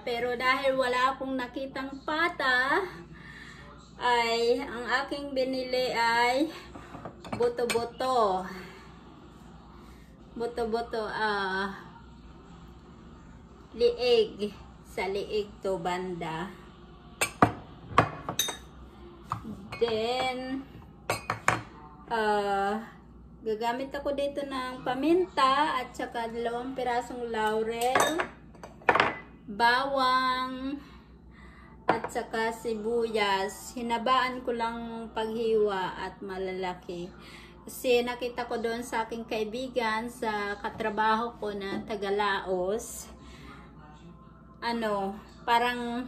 Pero dahil wala akong nakitang pata, ay ang aking binili ay buto-buto. Buto-buto, ah, liig. Sa liig to banda. Then, ah, Gagamit ako dito ng paminta at saka dalawang pirasong laurel, bawang, at saka sibuyas. Hinabaan ko lang paghiwa at malalaki. Kasi nakita ko doon sa aking kaibigan sa katrabaho ko na taga-Laos. Ano, parang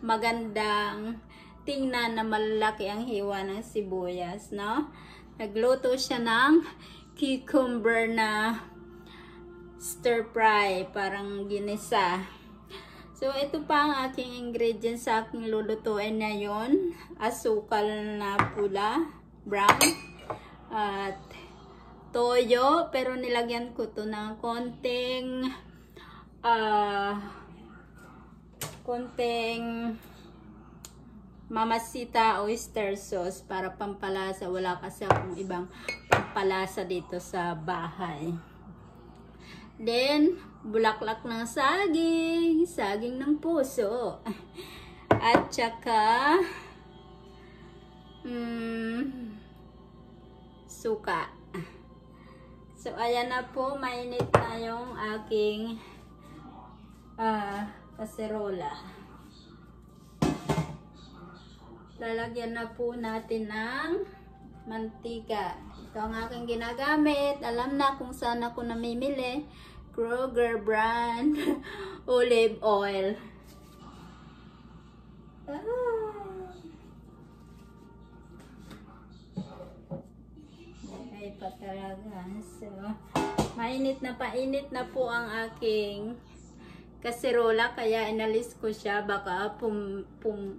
magandang tingnan na malalaki ang hiwa ng sibuyas, no? Nagluto siya ng cucumber na stir fry, parang ginisa. So, ito pa ang aking ingredients sa aking lulutuin na yon. Asukal na pula, brown, at toyo, pero nilagyan ko to ng konting, ah, konting, Mamasita oyster sauce para pampalasa. Wala kasi akong ibang pampalasa dito sa bahay. Then, bulaklak ng saging. Saging ng puso. At saka, mm, suka. So, ayan na po. Mainit na yung aking ah, kaserola. lalagyan na po natin ng mantika. Ito ang aking ginagamit. Alam na kung saan ako namimili. Kroger brand olive oil. Ah. Ay pa. So, mainit na painit na po ang aking kaserola. Kaya inalis ko siya. Baka pum, pum,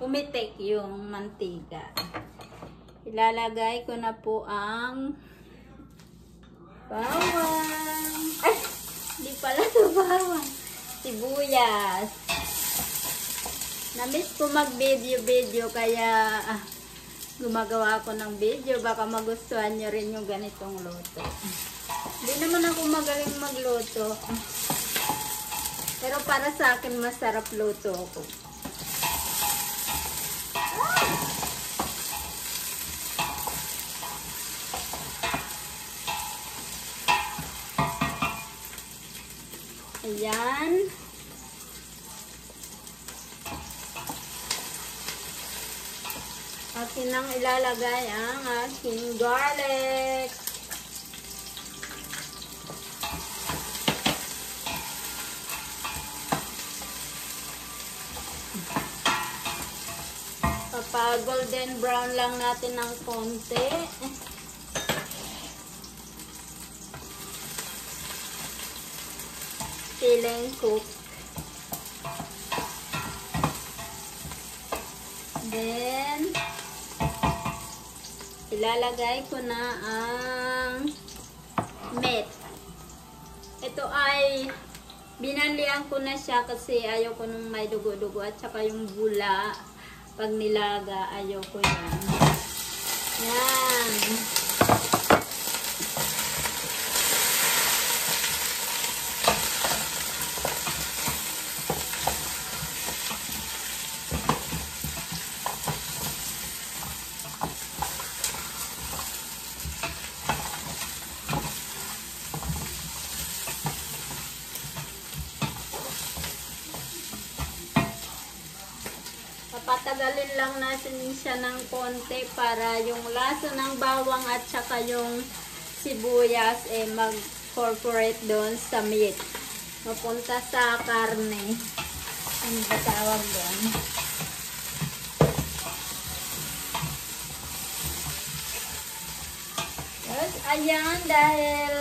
pumitik yung mantika. Ilalagay ko na po ang bawang. Ay, hindi pala ito bawang. Sibuyas. Namiss ko mag-video-video kaya ah, gumagawa ako ng video. Baka magustuhan nyo rin yung ganitong luto. Hindi naman ako magaling magluto. Pero para sa akin masarap luto ako. Ayan. Akin nang ilalagay ang aking garlic. Papa golden brown lang natin ng konti. feeling cook. Then, ilalagay ko na ang meat. Ito ay binanlian ko na siya kasi ayaw ko nung may dugo-dugo at saka yung bula pag nilaga ayaw ko yan. Yan. Papatagalin lang natin siya ng konti para yung lasa ng bawang at saka yung sibuyas eh mag-corporate doon sa meat. Mapunta sa karne. Ano ba doon? Yes, ayan dahil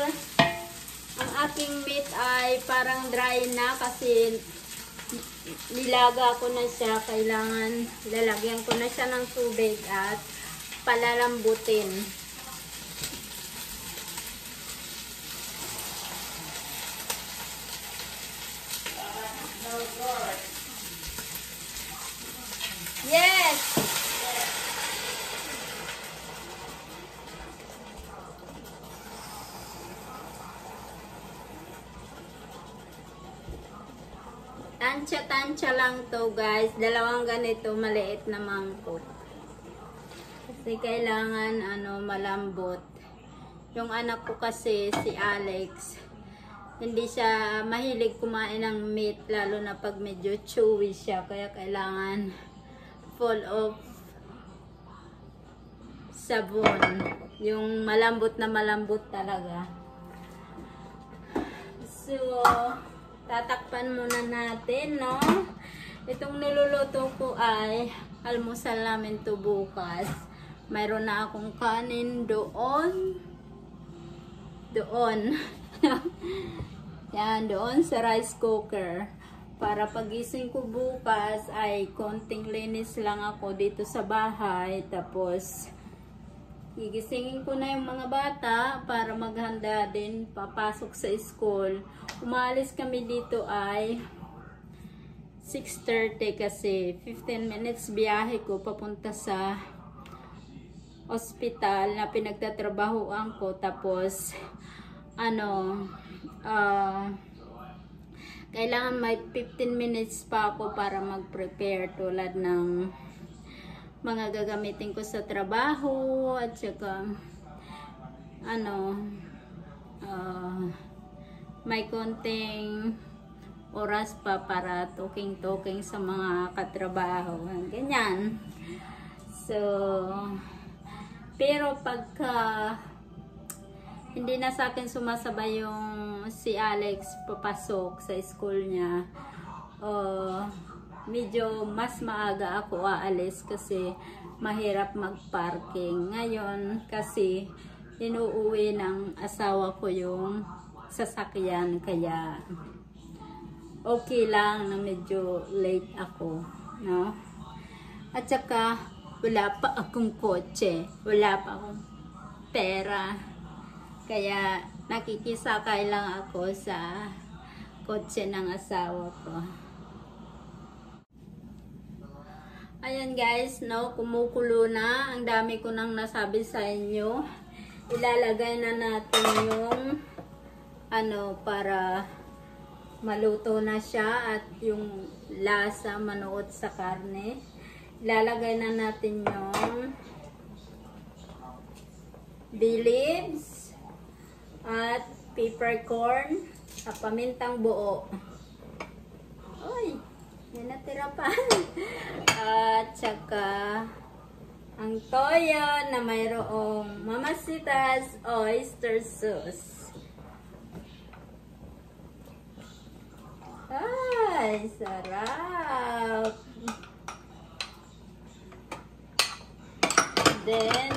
ang aking meat ay parang dry na kasi nilaga ko na siya. Kailangan lalagyan ko na siya ng tubig at palalambutin. Yes! Tansya-tansya lang to guys. Dalawang ganito maliit na mangkot. Kasi kailangan ano malambot. Yung anak ko kasi si Alex. Hindi siya mahilig kumain ng meat lalo na pag medyo chewy siya. Kaya kailangan full of sabon. Yung malambot na malambot talaga. So, tatakpan muna natin, no? Itong niluluto ko ay almusal namin to bukas. Mayroon na akong kanin doon. Doon. Yan, doon sa rice cooker. Para pagising ko bukas ay konting linis lang ako dito sa bahay. Tapos, Gigisingin ko na yung mga bata para maghanda din papasok sa school. Umalis kami dito ay 6.30 kasi 15 minutes biyahe ko papunta sa ospital na pinagtatrabahoan ko. Tapos, ano, uh, kailangan may 15 minutes pa ako para mag-prepare tulad ng mga gagamitin ko sa trabaho at saka ano uh, may konting oras pa para talking-talking sa mga katrabaho. Ganyan. So, pero pagka hindi na sa akin sumasabay yung si Alex papasok sa school niya, uh, medyo mas maaga ako aalis kasi mahirap mag-parking. Ngayon kasi inuuwi ng asawa ko yung sasakyan kaya okay lang na medyo late ako, no? At saka wala pa akong kotse, wala pa akong pera. Kaya nakikisakay lang ako sa kotse ng asawa ko. Ayan guys, no, kumukulo na. Ang dami ko nang nasabi sa inyo. Ilalagay na natin yung ano para maluto na siya at yung lasa manuot sa karne. Ilalagay na natin yung leaves at peppercorn at pamintang buo. Oy! May natira pa. At saka ang toyo na mayroong mamasitas oyster sauce. Ay, sarap! Then,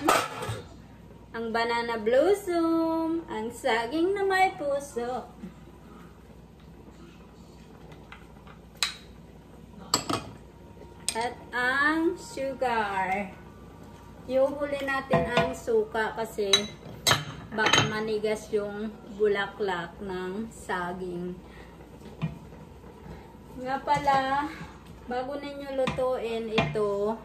ang banana blossom, ang saging na may puso. At ang sugar. Iuhuli natin ang suka kasi baka manigas yung bulaklak ng saging. Nga pala, bago ninyo lutuin ito,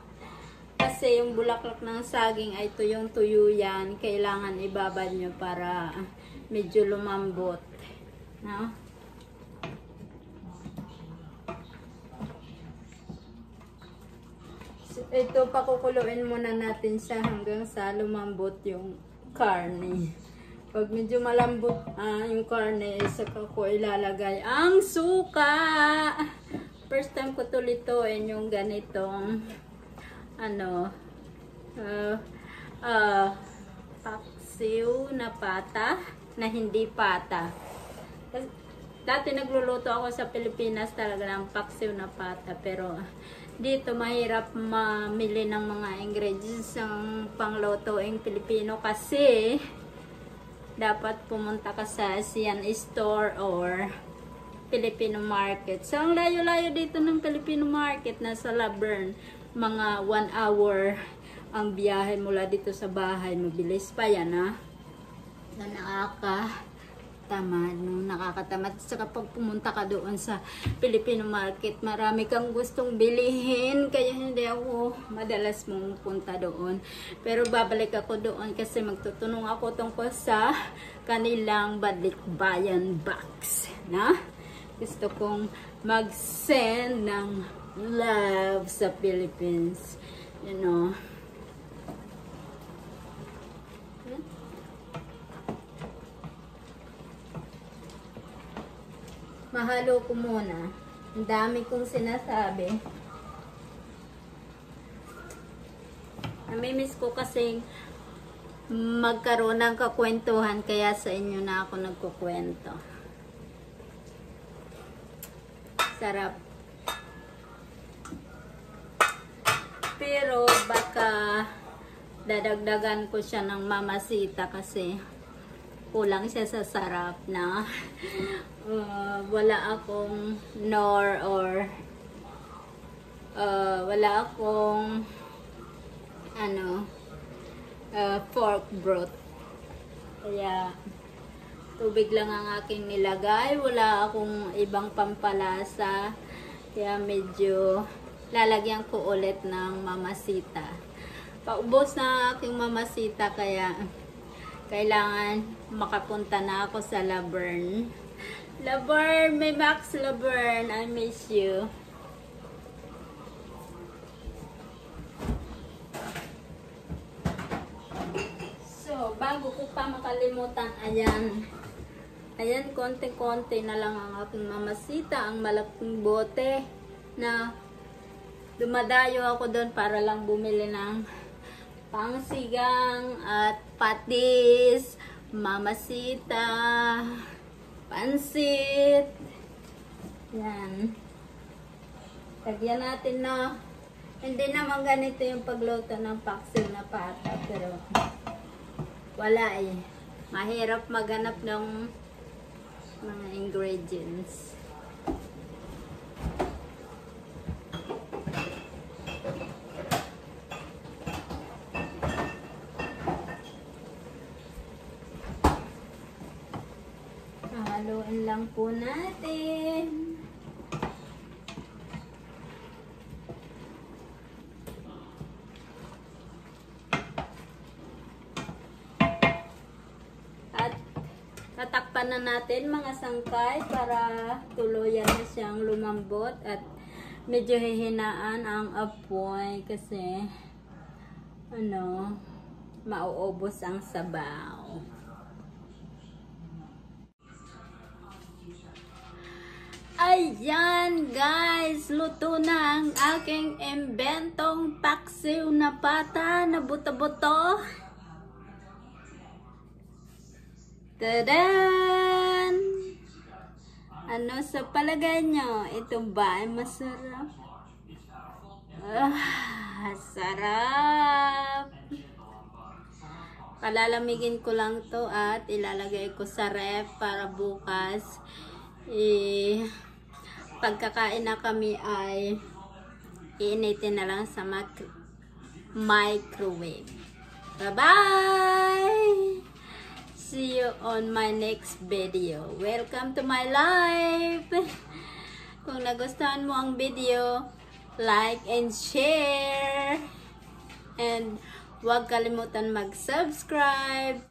kasi yung bulaklak ng saging ay tuyong tuyo yan, kailangan ibabad nyo para medyo lumambot. No? Ito pakukuluin muna natin siya hanggang sa lumambot yung karne. Pag medyo malambot ah, yung karne, saka ko ilalagay ang suka. First time ko tulituin yung ganitong ano uh, uh, paksiw na pata na hindi pata. Dati nagluluto ako sa Pilipinas talaga ng paksiw na pata pero dito mahirap mamili ng mga ingredients ng panglutoing Pilipino kasi dapat pumunta ka sa Asian Store or Filipino Market. So, ang layo-layo dito ng Filipino Market, nasa Laverne, mga 1 hour ang biyahe mula dito sa bahay. Mabilis pa yan, ha? Na nakakatamad, no? Nakakatamad. Saka pag pumunta ka doon sa Filipino Market, marami kang gustong bilihin, kaya hindi ako madalas mong punta doon. Pero babalik ako doon kasi magtutunong ako tungkol sa kanilang balikbayan box, na? Gusto kong mag-send ng love sa Philippines. You know. Mahalo ko muna. Ang dami kong sinasabi. Namimiss ko kasing magkaroon ng kakwentuhan kaya sa inyo na ako nagkukwento. Sarap. Pero baka dadagdagan ko siya ng mamasita kasi kulang siya sa sarap na uh, wala akong nor or uh, wala akong ano uh, pork broth. Kaya tubig lang ang aking nilagay. Wala akong ibang pampalasa. Kaya medyo lalagyan ko ulit ng mamasita. Paubos na aking mamasita kaya kailangan makapunta na ako sa Laverne. Laverne, may Max Laverne, I miss you. So, bago ko pa makalimutan, ayan. Ayan, konti-konti na lang ang aking mamasita, ang malaking bote na dumadayo ako doon para lang bumili ng pangsigang at patis, mamasita, pansit. Yan. Lagyan natin na hindi naman ganito yung pagluto ng paksiw na pata pero wala eh. Mahirap maghanap ng mga ingredients. Haluin lang po natin. At tatakpan na natin mga sangkay para tuluyan na siyang lumambot at medyo hihinaan ang apoy kasi ano mauubos ang sabaw. Ayan guys, luto na ang aking imbentong paksiw na pata na buto-buto. Tadan! Ano sa palagay nyo? Ito ba ay masarap? Ah, sarap! Palalamigin ko lang to at ilalagay ko sa ref para bukas eh, pagkakain na kami ay iinitin na lang sa mic- microwave. Bye-bye! See you on my next video. Welcome to my life! Kung nagustuhan mo ang video, like and share! And huwag kalimutan mag-subscribe